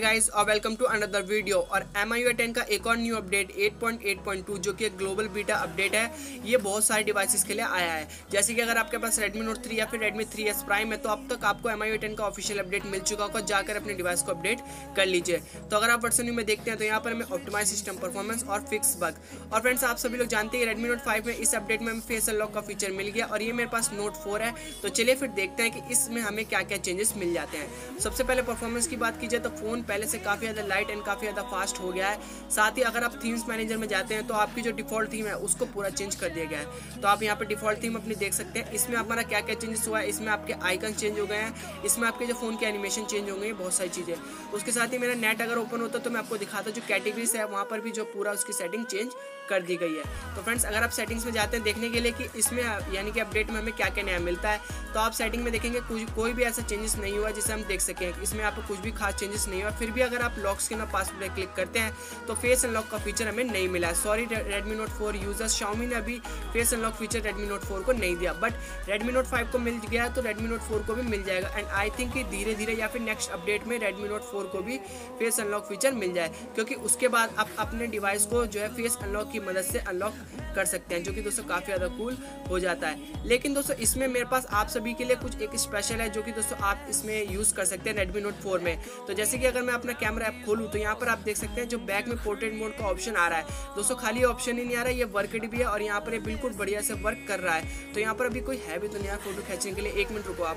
हाय guys और welcome to another video और M I ten का एक और न्यू अपडेट 8.8.2 जो कि एक ग्लोबल बीटा अपडेट है, ये बहुत सारे डिवाइसेस के लिए आया है। जैसे कि अगर आपके पास Redmi Note 3 या फिर Redmi 3s Prime है तो अब तक आपको एम आई टेन का ऑफिशियल अपडेट मिल चुका होगा, जाकर अपने डिवाइस को अपडेट कर लीजिए। तो अगर आप वर्सन में देखते हैं तो यहाँ पर हमें ऑप्टिमाइज सिस्टम परफॉर्मेंस और फिक्स बग और फ्रेंड्स आप सभी लोग जानते हैं रेडमी नोट फाइव में इस अपडेट में हमें फेस अनलॉक का फीचर मिल गया, और ये मेरे पास नोट फोर है। तो चलिए फिर देखते हैं कि इसमें हमें क्या क्या चेंजेस मिल जाते हैं। सबसे पहले परफॉर्मेंस की बात कीजिए तो फ़ोन पहले से काफ़ी ज़्यादा लाइट एंड काफ़ी ज़्यादा फास्ट हो गया है। साथ ही अगर आप थीम्स मैनेजर में जाते हैं तो आपकी जो डिफ़ॉल्ट थीम है, उसको पूरा चेंज कर दिया गया है। तो आप यहाँ पर डिफ़ॉल्ट थीम अपनी देख सकते हैं। इसमें हमारा क्या क्या चेंजेस हुआ है? इसमें आपके आइकन चेंज हो गए हैं। इसमें आपके जो फ़ोन के एनिमेशन चेंज हो गए हैं बहुत सारी चीज़ें उसके साथ ही मेरा नेट अगर ओपन होता तो मैं आपको दिखाता जो कैटेगरीज है, वहाँ पर भी जो पूरा उसकी सेटिंग चेंज कर दी गई है। तो फ्रेंड्स अगर आप सेटिंग्स में जाते हैं, देखने के लिए कि इसमें, यानी कि अपडेट में हमें क्या क्या नया मिलता है तो आप सेटिंग में देखेंगे, कुछ, कोई भी ऐसा चेंजेस नहीं हुआ जिसे हम देख सकें। इसमें आपको कुछ भी खास चेंजेस नहीं हुआ। फिर भी अगर आप लॉक स्क्रीन और पासवर्ड पर क्लिक करते हैं तो फेस अनलॉक का फीचर हमें नहीं मिला sorry Redmi note four users Xiaomi ने अभी face unlock feature Redmi note four को नहीं दिया। बट रेडमी नोट फाइव को मिल गया तो रेडमी नोट फोर को भी मिल जाएगा। एंड आई थिंक कि धीरे धीरे या फिर नेक्स्ट अपडेट में रेडमी नोट फोर को भी फेस अनलॉक फीचर मिल जाए। क्योंकि उसके बाद आप अपने डिवाइस को जो है फेस अनलॉक की मदद से अनलॉक कर सकते हैं, जो कि दोस्तों काफ़ी ज़्यादा कूल हो जाता है। लेकिन दोस्तों, इसमें मेरे पास आप सभी के लिए कुछ एक स्पेशल है, जो कि दोस्तों आप इसमें यूज़ कर सकते हैं रेडमी नोट फोर में। तो जैसे कि अगर मैं अपना कैमरा ऐप खोलूँ तो यहाँ पर आप देख सकते हैं जो बैक में पोर्ट्रेट मोड का ऑप्शन आ रहा है। दोस्तों, खाली ऑप्शन ही नहीं आ रहा है ये वर्कड भी है और यहाँ पर ये बिल्कुल बढ़िया से वर्क कर रहा है। तो यहाँ पर अभी कोई है भी तो नहीं फ़ोटो खींचने के लिए। एक मिनट रुको आप।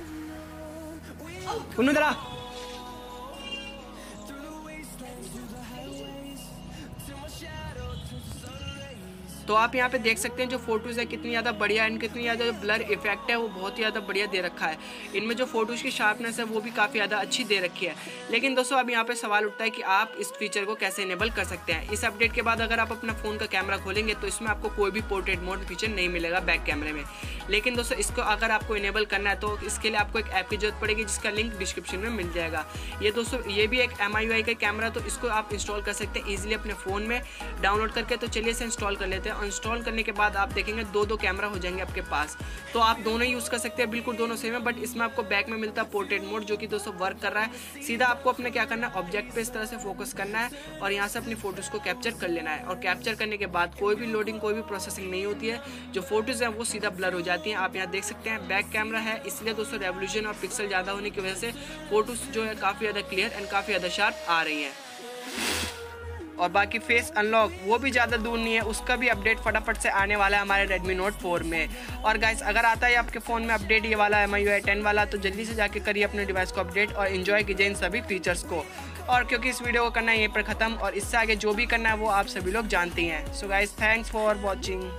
तो आप यहाँ पे देख सकते हैं जो फ़ोटोज़ है, कितनी ज़्यादा बढ़िया एंड कितनी ज़्यादा जो ब्लर इफ़ेक्ट है, वो बहुत ही ज़्यादा बढ़िया दे रखा है। इनमें जो फ़ोटोज़ की शार्पनेस है, वो भी काफ़ी ज़्यादा अच्छी दे रखी है। लेकिन दोस्तों, अब यहाँ पे सवाल उठता है कि आप इस फीचर को कैसे इनेबल कर सकते हैं? इस अपडेट के बाद अगर आप अपना फ़ोन का कैमरा खोलेंगे तो इसमें आपको कोई भी पोर्ट्रेट मोड फीचर नहीं मिलेगा बैक कैमरे में। लेकिन दोस्तों, इसको अगर आपको इनेबल करना है तो इसके लिए आपको एक ऐप की ज़रूरत पड़ेगी, जिसका लिंक डिस्क्रिप्शन में मिल जाएगा। ये दोस्तों, ये भी एक एम का कैमरा तो इसको आप इंस्टॉल कर सकते हैं ईजिली अपने फ़ोन में। डाउनलोड करके तो चलिए इसे इंस्टॉल कर लेते हैं। इंस्टॉल करने के बाद आप देखेंगे दो दो कैमरा हो जाएँगे आपके पास। तो आप दोनों यूज़ कर सकते हैं, बिल्कुल दोनों सेम है बट इसमें आपको बैक में मिलता है पोर्ट्रेट मोड जो कि दोस्तों वर्क कर रहा है। सीधा आपको अपने क्या करना है ऑब्जेक्ट पे इस तरह से फोकस करना है और यहाँ से अपनी फ़ोटोज़ को कैप्चर कर लेना है। और कैप्चर करने के बाद कोई भी लोडिंग कोई भी प्रोसेसिंग नहीं होती है। जो फ़ोटोज़ हैं, वो सीधा ब्लर हो जाती हैं। आप यहाँ देख सकते हैं बैक कैमरा है, इसलिए दोस्तों रेवोल्यूशन और पिक्सल ज़्यादा होने की वजह से फ़ोटोज़ जो है काफ़ी ज़्यादा क्लियर एंड काफ़ी ज़्यादा शार्प आ रही हैं। और बाकी फेस अनलॉक, वो भी ज़्यादा दूर नहीं है। उसका भी अपडेट फटाफट से आने वाला है हमारे Redmi Note 4 में। और गाइस अगर आता है आपके फ़ोन में अपडेट ये वाला एम आई टेन वाला तो जल्दी से जाके करिए अपने डिवाइस को अपडेट और इन्जॉय कीजिए इन सभी फीचर्स को। और क्योंकि इस वीडियो को करना है यहीं पर ख़त्म, और इससे आगे जो भी करना है, वो आप सभी लोग जानते हैं so guys thanks for watching